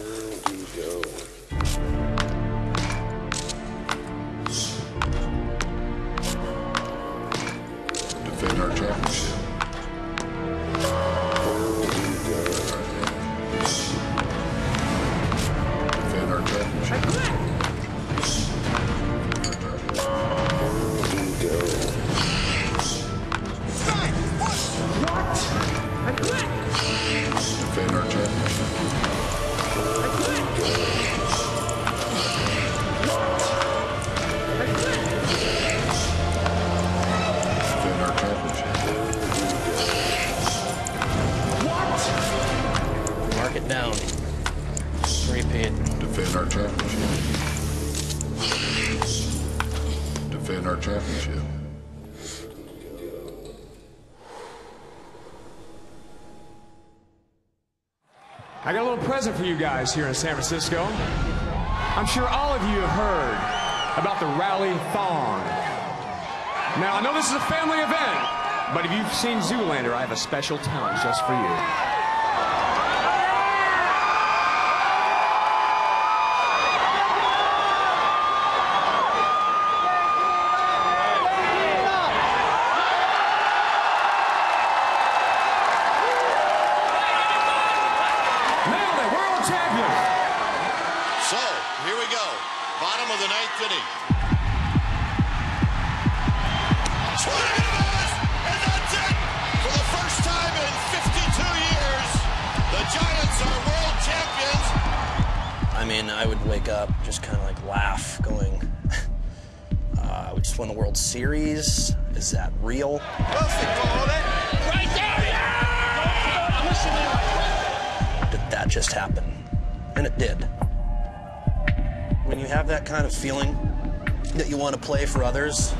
There we go. Defend our championship. I got a little present for you guys here in San Francisco. I'm sure all of you have heard about the Rally Thong. Now, I know this is a family event, but if you've seen Zoolander, I have a special talent just for you. Mean, I would wake up, just kind of like laugh, going, uh, we just won the World Series. Is that real? Right there, Did that just happen? And it did. When you have that kind of feeling that you want to play for others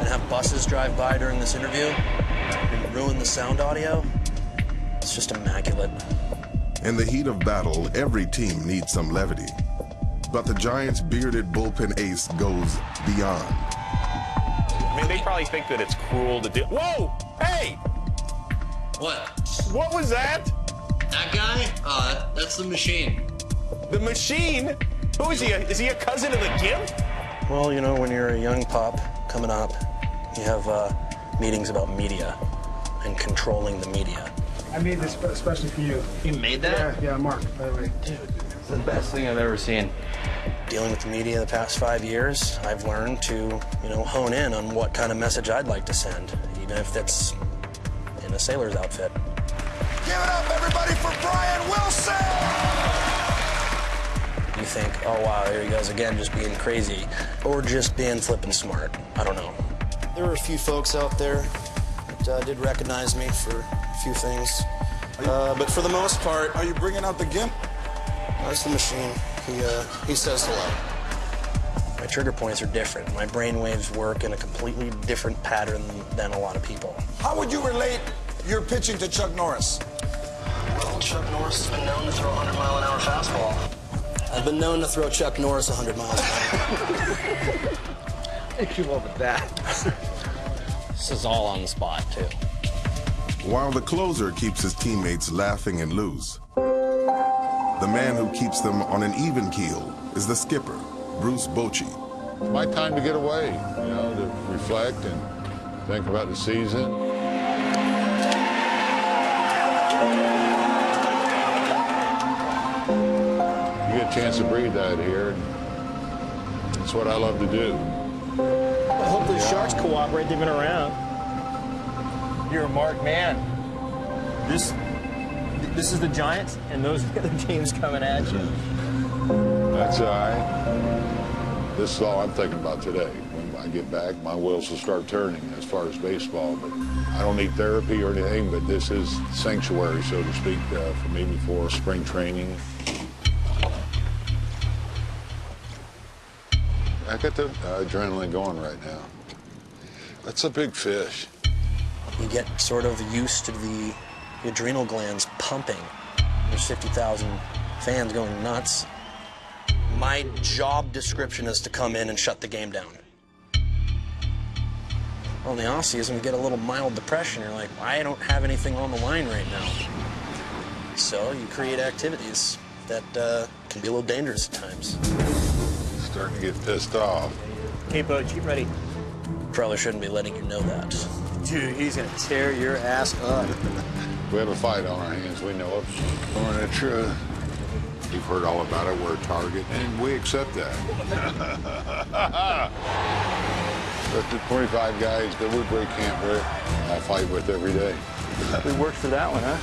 and have buses drive by during this interview and ruin the sound audio, it's just immaculate. In the heat of battle, every team needs some levity. But the Giants' bearded bullpen ace goes beyond. I mean, they probably think that it's cruel to do. Whoa! Hey! What? What was that? That guy? Uh, that's the machine. The machine? Who is he? A, is he a cousin of the Gimp? Well, you know, when you're a young pop coming up, you have uh, meetings about media and controlling the media. I made this especially for you. You made that? Yeah, yeah, Mark, by the way. Dude, it's the best thing I've ever seen. Dealing with the media the past five years, I've learned to, you know, hone in on what kind of message I'd like to send, even if that's in a sailor's outfit. Give it up, everybody, for Brian Wilson. You think, oh wow, here he goes again, just being crazy, or just being flippin' smart. I don't know. There were a few folks out there that uh, did recognize me for a few things, uh, but for the most part, Are you bringing out the gimp? that's the machine. He uh, he says hello. My trigger points are different. My brain waves work in a completely different pattern than a lot of people. How would you relate your pitching to Chuck Norris? Well, Chuck Norris has been known to throw a 100 mile an hour fastball. I've been known to throw Chuck Norris 100 miles an hour. I came up with that. this is all on the spot, too. While the closer keeps his teammates laughing and loose, the man who keeps them on an even keel is the skipper, Bruce Bochy. It's my time to get away, you know, to reflect and think about the season. You get a chance to breathe out here. and It's what I love to do. Hopefully the Sharks cooperate. They've been around. You're a marked man. This, this is the Giants, and those are the other teams coming at you. That's all right. This is all I'm thinking about today. When I get back, my wheels will start turning as far as baseball. But I don't need therapy or anything, but this is sanctuary, so to speak, uh, for me before spring training. I got the uh, adrenaline going right now. That's a big fish. You get sort of used to the adrenal glands pumping. There's 50,000 fans going nuts. My job description is to come in and shut the game down. Well, in the off season, we get a little mild depression. You're like, I don't have anything on the line right now. So you create activities. that uh, can be a little dangerous at times. Starting to get pissed off. Capo, Jeep ready. Probably shouldn't be letting you know that. Dude, he's gonna tear your ass up. We have a fight on our hands, we know it. Telling the truth. You've heard all about it, we're a target, and we accept that. but the 25 guys that we break camp with, I fight with every day. We worked for that one, huh?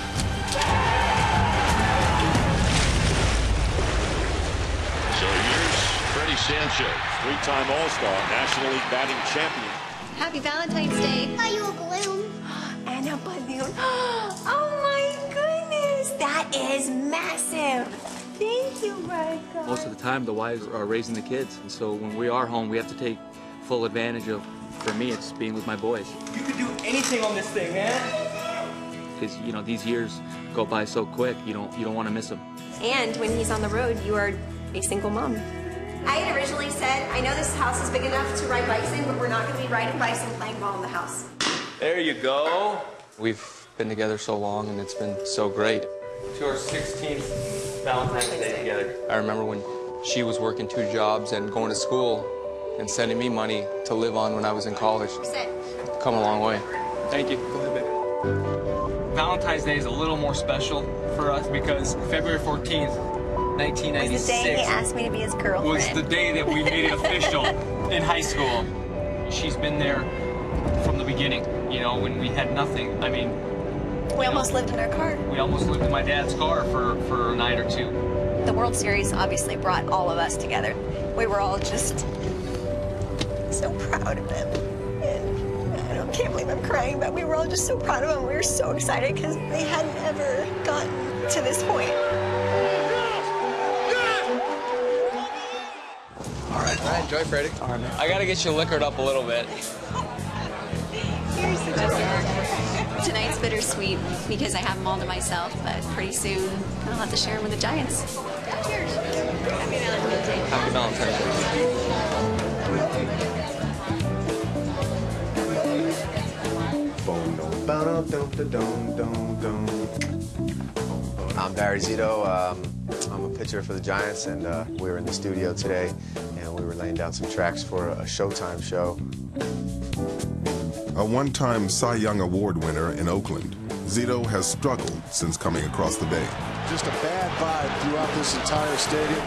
So here's Freddie Sanchez, three-time All-Star, National League batting champion. Happy Valentine's Day. Buy you a balloon. And a balloon. Oh my goodness. That is massive. Thank you, Michael. Most of the time, the wives are raising the kids, and so when we are home, we have to take full advantage of. For me, it's being with my boys. You could do anything on this thing, man. Because you know these years go by so quick. You don't you don't want to miss them. And when he's on the road, you are a single mom. I had originally said, I know this house is big enough to ride bikes in, but we're not going to be riding bikes and playing ball in the house. There you go. We've been together so long, and it's been so great. To our 16th Valentine's Day together. I remember when she was working two jobs and going to school and sending me money to live on when I was in college. Sit. Come a long way. Thank you. Go ahead, baby. Valentine's Day is a little more special for us because February 14th, Was 1996 the day he asked me to be his girlfriend. was the day that we made it official in high school. She's been there from the beginning, you know, when we had nothing. I mean, we almost lived in our car. we almost lived in my dad's car for, for a night or two. The World Series obviously brought all of us together. We were all just so proud of him. And I don't, can't believe I'm crying, but we were all just so proud of him. We were so excited because they hadn't ever gotten to this point. All right, all right, enjoy, Freddie. All right, man. I gotta get you liquored up a little bit. Here's the dessert. Tonight's bittersweet because I have them all to myself, but pretty soon I'll have to share them with the Giants. Cheers. Happy Valentine's Day. Happy Valentine's Day. I'm Barry Zito. Um, I'm a pitcher for the Giants, and uh, we were in the studio today, and we were laying down some tracks for a Showtime show. A one-time Cy Young Award winner in Oakland, Zito has struggled since coming across the bay. Just a bad vibe throughout this entire stadium.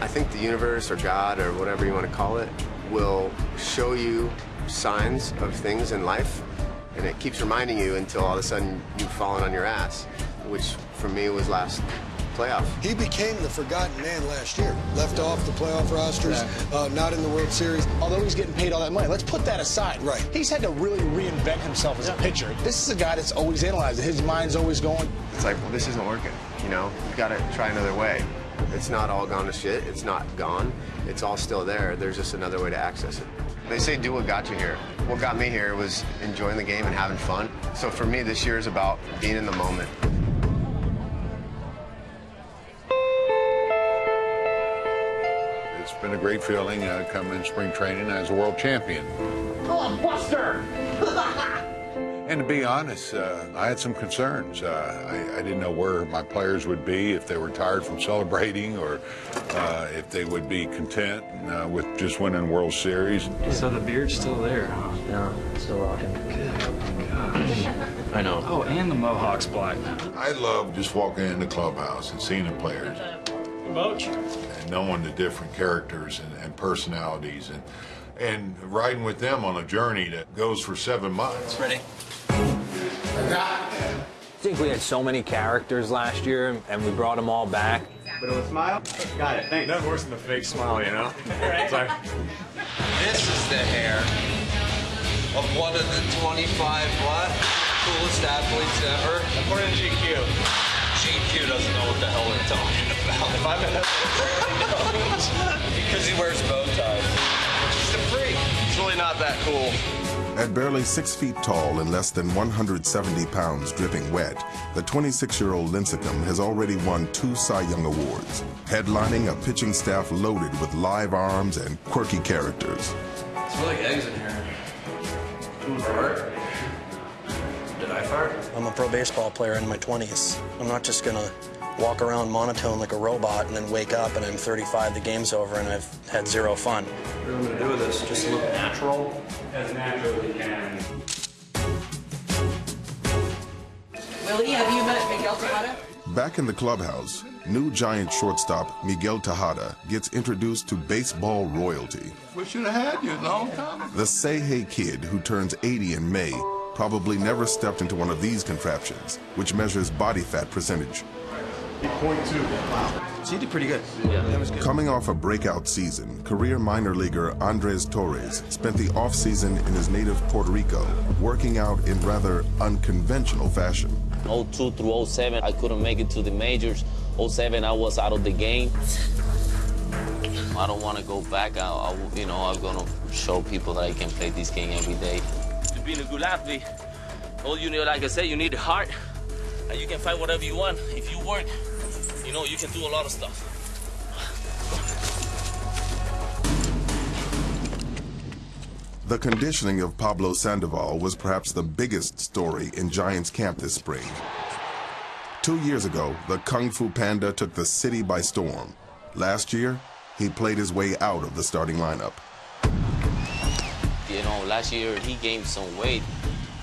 I think the universe or God or whatever you want to call it will show you signs of things in life, and it keeps reminding you until all of a sudden you've fallen on your ass, which for me was last playoff. He became the forgotten man last year. Left off the playoff rosters, uh, not in the World Series. Although he's getting paid all that money, let's put that aside. Right. He's had to really reinvent himself as a pitcher. This is a guy that's always analyzing. His mind's always going. It's like, well, this isn't working. You know, you got to try another way. It's not all gone to shit. It's not gone. It's all still there. There's just another way to access it. They say do what got you here. What got me here was enjoying the game and having fun. So for me, this year is about being in the moment. Great feeling uh, coming in spring training as a world champion. Oh, Buster! And to be honest, uh, I had some concerns. Uh, I, I didn't know where my players would be, if they were tired from celebrating, or uh, if they would be content uh, with just winning World Series. So the beard's still there, huh? No, still rocking. Gosh. I know. Oh, and the mohawk's black. I love just walking in the clubhouse and seeing the players and knowing the different characters and, and personalities and and riding with them on a journey that goes for seven months. Ready? I think we had so many characters last year, and we brought them all back. But with a smile? Got it, thanks. Nothing worse than the fake smile, you know? Sorry. This is the hair of one of the 25 what? Coolest athletes ever. According to GQ. GQ doesn't know what the hell they're talking about. If I'm in because he wears bow ties. Just a freak. It's really not that cool. At barely six feet tall and less than 170 pounds dripping wet, the 26-year-old Lincecum has already won two Cy Young Awards, headlining a pitching staff loaded with live arms and quirky characters. It's like eggs in here. Art? Did I fart? I'm a pro baseball player in my 20s. I'm not just going to walk around monotone like a robot and then wake up and I'm 35, the game's over, and I've had zero fun. What are we going to do with this? Just look natural? As natural as you can. Willie, have you met Miguel Tejada? Back in the clubhouse, new Giant shortstop Miguel Tejada gets introduced to baseball royalty. We should have had you a long time ago. The Say Hey kid, who turns 80 in May, probably never stepped into one of these contraptions, which measures body fat percentage. 8.2. Wow. So you did pretty good. Yeah. That was good. Coming off a breakout season, career minor leaguer Andres Torres spent the offseason in his native Puerto Rico, working out in rather unconventional fashion. 02 through 07, I couldn't make it to the majors. 07, I was out of the game. I don't want to go back. I, I, you know, I'm going to show people that I can play this game every day. To be a good athlete, all you need, like I said, you need a heart, and you can fight whatever you want. If you work, you know, you can do a lot of stuff. The conditioning of Pablo Sandoval was perhaps the biggest story in Giants camp this spring. Two years ago, the Kung Fu Panda took the city by storm. Last year, he played his way out of the starting lineup. You know, last year he gained some weight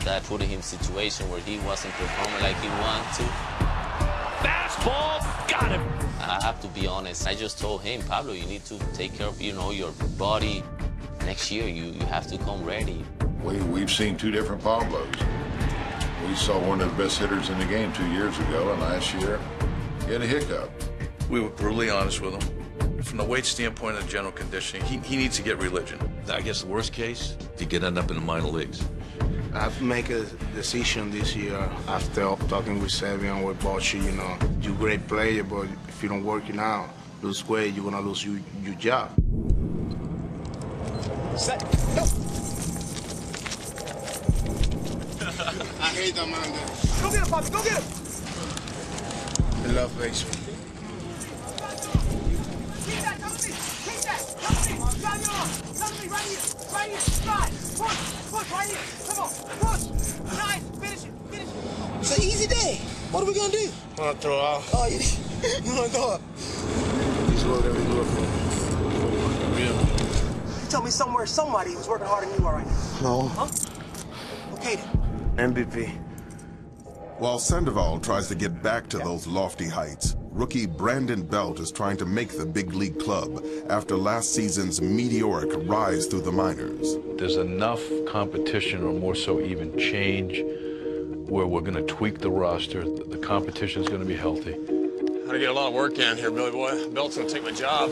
that put him in a situation where he wasn't performing like he wanted to. Fastball, got him. I have to be honest. I just told him, Pablo, you need to take care of, you know, your body. Next year, you, you have to come ready. We, we've seen two different Pablos. We saw one of the best hitters in the game two years ago, and last year he had a hiccup. We were brutally honest with him. From the weight standpoint and general conditioning, he, he needs to get religion. I guess the worst case, he could end up in the minor leagues. I've make a decision this year after talking with Sabean, with Bochy, you know, you're a great player, but if you don't work it out, lose weight, you're gonna lose your, your job. Set. Go. I hate that man. Go get him, Bobby. Go get him. I love baseball. Me. Right here. Right here. Slide. Push. Push right here. Come on. Push. Nice. Finish it. Finish it. It's an easy day. What are we gonna do? I'm gonna throw out. Oh, you, you wanna throw up? Oh, He's whatever he look for. You tell me somewhere somebody was working harder than you are right now. No. Huh? Okay then. MVP. While Sandoval tries to get back to those lofty heights, rookie Brandon Belt is trying to make the big league club after last season's meteoric rise through the minors. There's enough competition, or more so even change, where we're going to tweak the roster. The competition is going to be healthy. Gotta get a lot of work in here, Billy Boy. Belt's gonna take my job.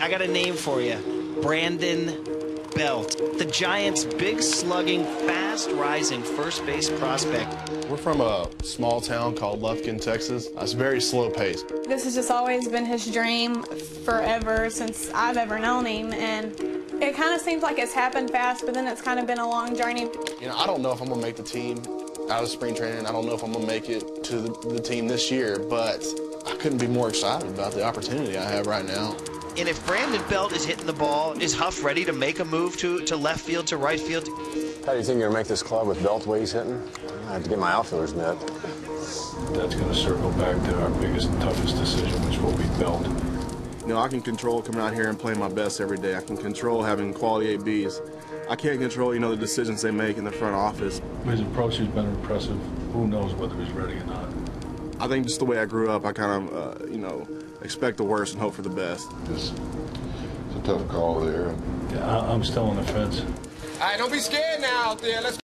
I got a name for you Brandon Belt. The Giants' big slugging, fast rising first base prospect. We're from a small town called Lufkin, Texas. It's very slow paced. This has just always been his dream forever since I've ever known him. And it kind of seems like it's happened fast, but then it's kind of been a long journey. You know, I don't know if I'm going to make the team out of spring training. I don't know if I'm going to make it to the, the team this year, but I couldn't be more excited about the opportunity I have right now. And if Brandon Belt is hitting the ball, is Huff ready to make a move to, to left field, to right field? How do you think you're going to make this club with Belt the way he's hitting? I have to get my outfielders met. That's going to circle back to our biggest and toughest decision, which will be Belt. You know, I can control coming out here and playing my best every day. I can control having quality ABs. I can't control, you know, the decisions they make in the front office. His approach has been impressive. Who knows whether he's ready or not? I think just the way I grew up, I kind of, uh, you know, expect the worst and hope for the best. It's, it's a tough call there. Yeah, I, I'm still on the fence. All right, don't be scared now out there. Let's